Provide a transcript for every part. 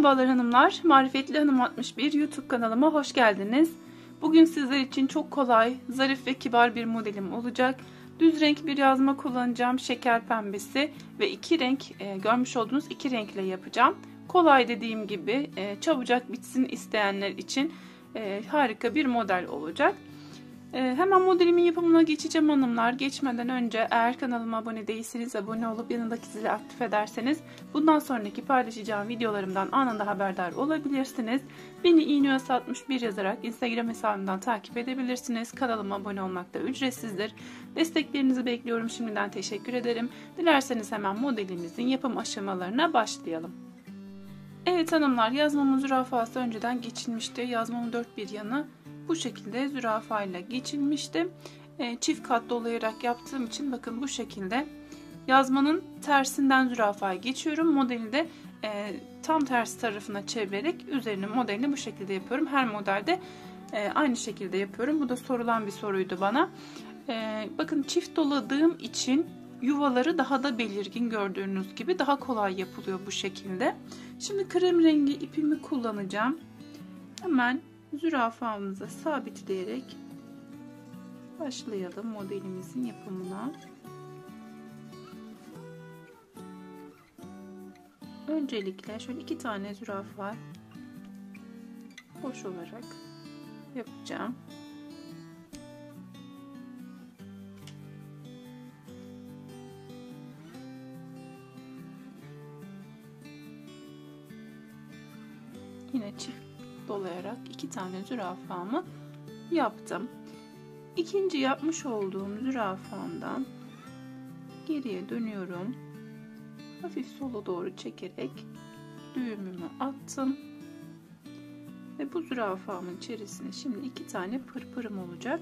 Merhabalar hanımlar, Marifetli Hanım 61 YouTube kanalıma hoş geldiniz. Bugün sizler için çok kolay, zarif ve kibar bir modelim olacak. Düz renk bir yazma kullanacağım, şeker pembesi ve iki renk e, görmüş olduğunuz iki renkle yapacağım. Kolay dediğim gibi e, çabucak bitsin isteyenler için e, harika bir model olacak. Ee, hemen modelimin yapımına geçeceğim hanımlar. Geçmeden önce eğer kanalıma abone değilseniz abone olup yanındaki zili aktif ederseniz bundan sonraki paylaşacağım videolarımdan anında haberdar olabilirsiniz. Beni iğneos 61 yazarak Instagram hesabımdan takip edebilirsiniz. Kanalıma abone olmak da ücretsizdir. Desteklerinizi bekliyorum. Şimdiden teşekkür ederim. Dilerseniz hemen modelimizin yapım aşamalarına başlayalım. Evet hanımlar yazmamın zürafası önceden geçilmişti. Yazmamın dört bir yanı bu şekilde zürafa ile geçilmişti. E, çift kat dolayarak yaptığım için bakın bu şekilde yazmanın tersinden zürafaya geçiyorum. Modeli de e, tam tersi tarafına çevirerek üzerine modelini bu şekilde yapıyorum. Her modelde e, aynı şekilde yapıyorum. Bu da sorulan bir soruydu bana. E, bakın çift doladığım için yuvaları daha da belirgin gördüğünüz gibi daha kolay yapılıyor bu şekilde. Şimdi krem rengi ipimi kullanacağım. Hemen zürafamıza sabitleyerek başlayalım modelimizin yapımına. Öncelikle şöyle iki tane zürafa boş olarak yapacağım. Dolayarak iki tane zürafamı yaptım. İkinci yapmış olduğum zürafamdan geriye dönüyorum. Hafif sola doğru çekerek düğümümü attım. Ve bu zürafamın içerisine şimdi iki tane pırpırım olacak.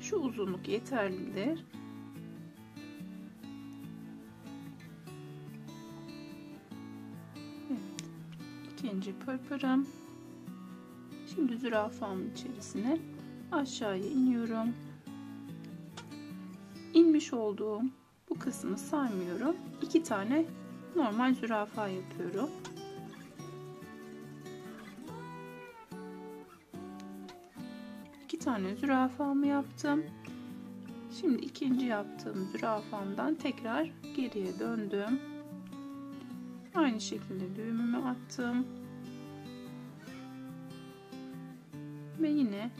Şu uzunluk yeterlidir. Evet. İkinci pırpırım. Şimdi zürafamın içerisine aşağıya iniyorum. İnmiş olduğum bu kısmı saymıyorum. İki tane normal zürafa yapıyorum. İki tane zürafamı yaptım. Şimdi ikinci yaptığım zürafamdan tekrar geriye döndüm. Aynı şekilde düğümümü attım. Ve yine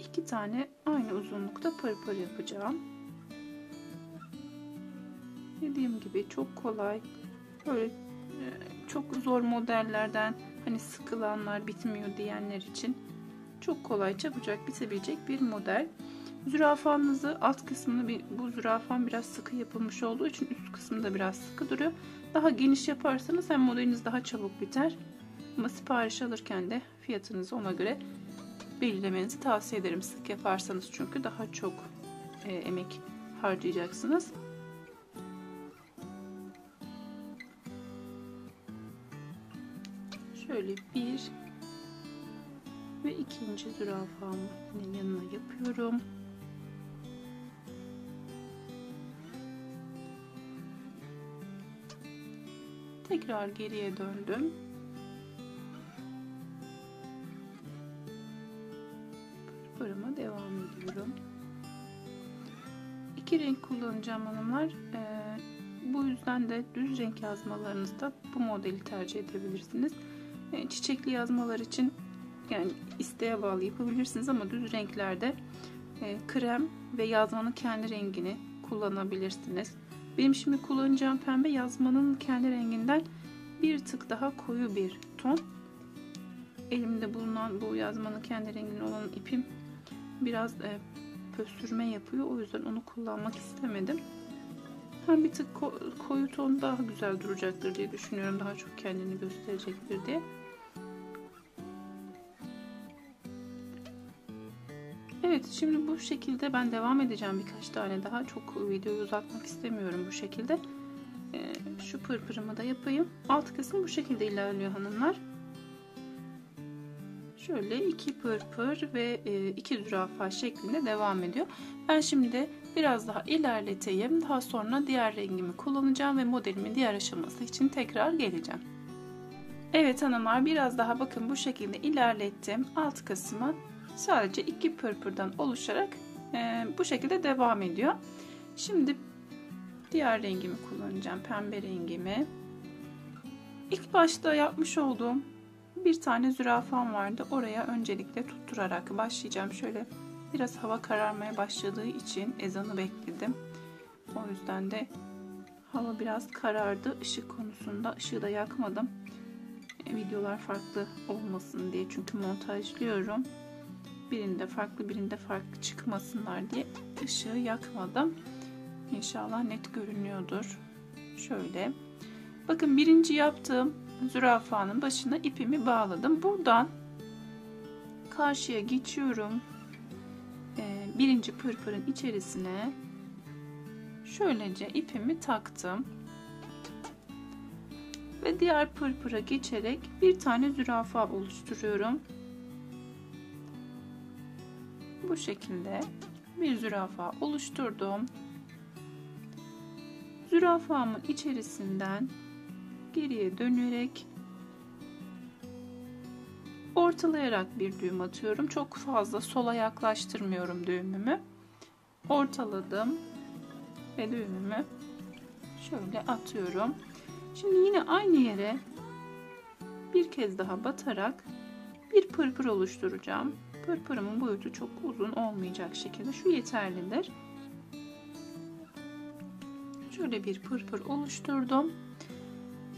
iki tane aynı uzunlukta pırpır yapacağım. Dediğim gibi çok kolay böyle e, çok zor modellerden hani sıkılanlar bitmiyor diyenler için çok kolay çabucak bitebilecek bir model. Zürafanızı alt kısmını bu zürafan biraz sıkı yapılmış olduğu için üst kısmı da biraz sıkı duruyor. Daha geniş yaparsanız hem modeliniz daha çabuk biter ama sipariş alırken de fiyatınızı ona göre belirlemenizi tavsiye ederim. Sık yaparsanız çünkü daha çok e, emek harcayacaksınız. Şöyle bir ve ikinci zürafamın yanına yapıyorum. Tekrar geriye döndüm. Devam ediyorum. İki renk kullanacağım hanımlar. Ee, bu yüzden de düz renk yazmalarınızda bu modeli tercih edebilirsiniz. Ee, çiçekli yazmalar için yani isteğe bağlı yapabilirsiniz ama düz renklerde e, krem ve yazmanın kendi rengini kullanabilirsiniz. Benim şimdi kullanacağım pembe yazmanın kendi renginden bir tık daha koyu bir ton. Elimde bulunan bu yazmanın kendi renginin olan ipim biraz e, pöstürme yapıyor. O yüzden onu kullanmak istemedim. Hem bir tık ko koyu ton daha güzel duracaktır diye düşünüyorum. Daha çok kendini gösterecektir diye. Evet şimdi bu şekilde ben devam edeceğim birkaç tane daha. Çok videoyu uzatmak istemiyorum bu şekilde. Ee, şu pırpırımı da yapayım. Alt kısım bu şekilde ilerliyor hanımlar. Şöyle iki pırpır ve e, iki zürafa şeklinde devam ediyor. Ben şimdi biraz daha ilerleteyim. Daha sonra diğer rengimi kullanacağım ve modelimin diğer aşaması için tekrar geleceğim. Evet hanımlar biraz daha bakın bu şekilde ilerlettim. Alt kısmı sadece iki pırpırdan oluşarak e, bu şekilde devam ediyor. Şimdi diğer rengimi kullanacağım. Pembe rengimi. İlk başta yapmış olduğum bir tane zürafam vardı. Oraya öncelikle tutturarak başlayacağım. Şöyle biraz hava kararmaya başladığı için ezanı bekledim. O yüzden de hava biraz karardı. Işık konusunda ışığı da yakmadım. E, videolar farklı olmasın diye çünkü montajlıyorum. Birinde farklı birinde farklı çıkmasınlar diye ışığı yakmadım. İnşallah net görünüyordur. Şöyle. Bakın birinci yaptığım zürafanın başına ipimi bağladım. Buradan karşıya geçiyorum. Ee, birinci pırpırın içerisine şöylece ipimi taktım. Ve diğer pırpıra geçerek bir tane zürafa oluşturuyorum. Bu şekilde bir zürafa oluşturdum. Zürafamın içerisinden geriye dönerek ortalayarak bir düğüm atıyorum. Çok fazla sola yaklaştırmıyorum düğümümü. Ortaladım ve düğümümü şöyle atıyorum. Şimdi yine aynı yere bir kez daha batarak bir pırpır oluşturacağım. Pırpırımın boyutu çok uzun olmayacak şekilde şu yeterlidir. Şöyle bir pırpır oluşturdum.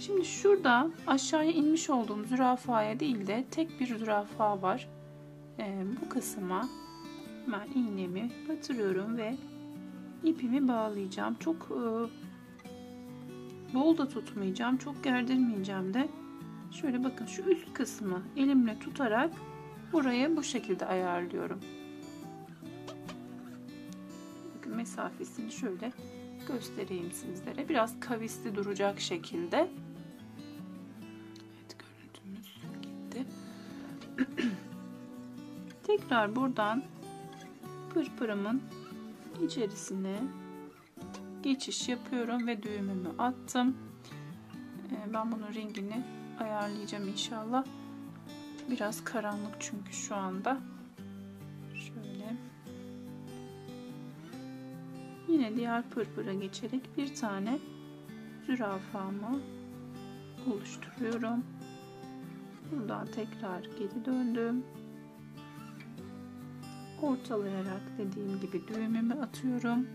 Şimdi şurada aşağıya inmiş olduğum zürafaya değil de tek bir zürafa var. Ee, bu kısma ben iğnemi batırıyorum ve ipimi bağlayacağım. Çok e, bol da tutmayacağım. Çok gerdirmeyeceğim de. Şöyle bakın şu üst kısmı elimle tutarak buraya bu şekilde ayarlıyorum. Bakın mesafesini şöyle göstereyim sizlere. Biraz kavisli duracak şekilde. Tekrar buradan pırpırımın içerisine geçiş yapıyorum ve düğümümü attım. Ee, ben bunun rengini ayarlayacağım inşallah. Biraz karanlık çünkü şu anda. Şöyle. Yine diğer pırpıra geçerek bir tane zürafamı oluşturuyorum. Buradan tekrar geri döndüm. Ortalayarak dediğim gibi düğümümü atıyorum.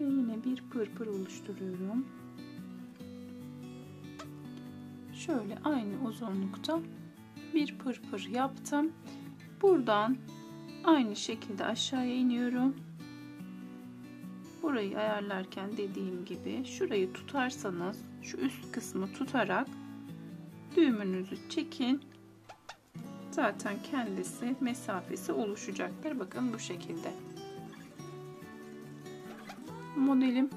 Ve yine bir pırpır oluşturuyorum. Şöyle aynı uzunlukta bir pırpır yaptım. Buradan aynı şekilde aşağıya iniyorum. Burayı ayarlarken dediğim gibi şurayı tutarsanız şu üst kısmı tutarak düğümünüzü çekin. Zaten kendisi mesafesi oluşacaktır. Bakın bu şekilde. Modelim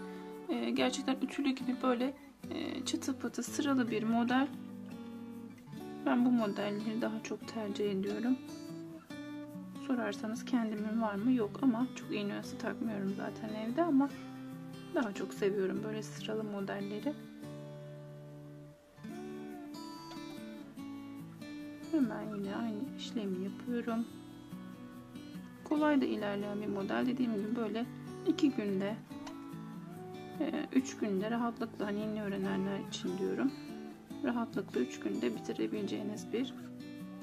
e, gerçekten ütülü gibi böyle e, çıtı pıtı sıralı bir model. Ben bu modelleri daha çok tercih ediyorum. Sorarsanız kendimin var mı? Yok ama çok iğne takmıyorum zaten evde ama daha çok seviyorum böyle sıralı modelleri. Yine aynı işlemi yapıyorum. Kolay da ilerleyen bir model. Dediğim gibi böyle iki günde, e, üç günde rahatlıkla hani yeni öğrenenler için diyorum. Rahatlıkla üç günde bitirebileceğiniz bir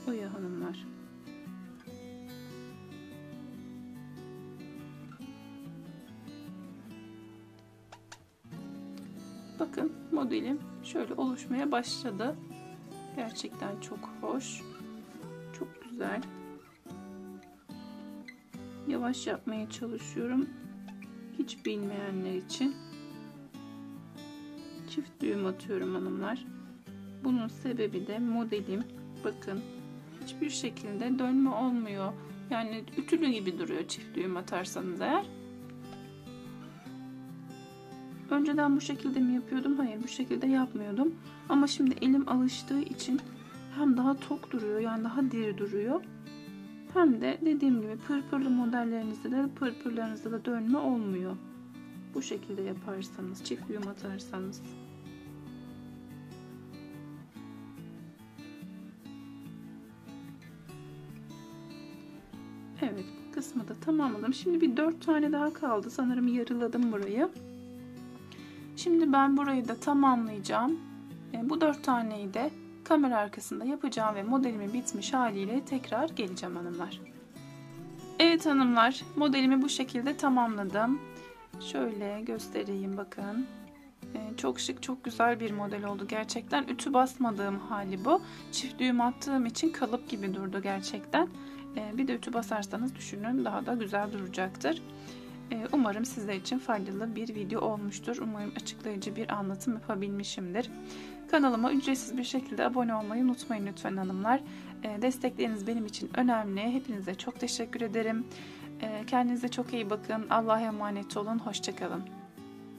oya hanımlar. Bakın modelim şöyle oluşmaya başladı. Gerçekten çok hoş. Güzel. Yavaş yapmaya çalışıyorum. Hiç bilmeyenler için. Çift düğüm atıyorum hanımlar. Bunun sebebi de modelim. Bakın hiçbir şekilde dönme olmuyor. Yani ütülü gibi duruyor çift düğüm atarsanız eğer. Önceden bu şekilde mi yapıyordum? Hayır bu şekilde yapmıyordum. Ama şimdi elim alıştığı için hem daha tok duruyor yani daha diri duruyor. Hem de dediğim gibi pırpırlı modellerinizde de pırpırlarınızda da dönme olmuyor. bu şekilde yaparsanız, çift düğüm atarsanız Evet bu kısmı da tamamladım. Şimdi bir dört tane daha kaldı. Sanırım yarıladım burayı. Şimdi ben burayı da tamamlayacağım. E, bu dört taneyi de kamera arkasında yapacağım ve modelimin bitmiş haliyle tekrar geleceğim hanımlar. Evet hanımlar modelimi bu şekilde tamamladım. Şöyle göstereyim bakın. Ee, çok şık çok güzel bir model oldu gerçekten. Ütü basmadığım hali bu. Çift düğüm attığım için kalıp gibi durdu gerçekten. Ee, bir de ütü basarsanız düşünün daha da güzel duracaktır. Ee, umarım sizler için faydalı bir video olmuştur. Umarım açıklayıcı bir anlatım yapabilmişimdir. Kanalıma ücretsiz bir şekilde abone olmayı unutmayın lütfen hanımlar. Destekleriniz benim için önemli. Hepinize çok teşekkür ederim. Kendinize çok iyi bakın. Allah'a emanet olun. Hoşçakalın.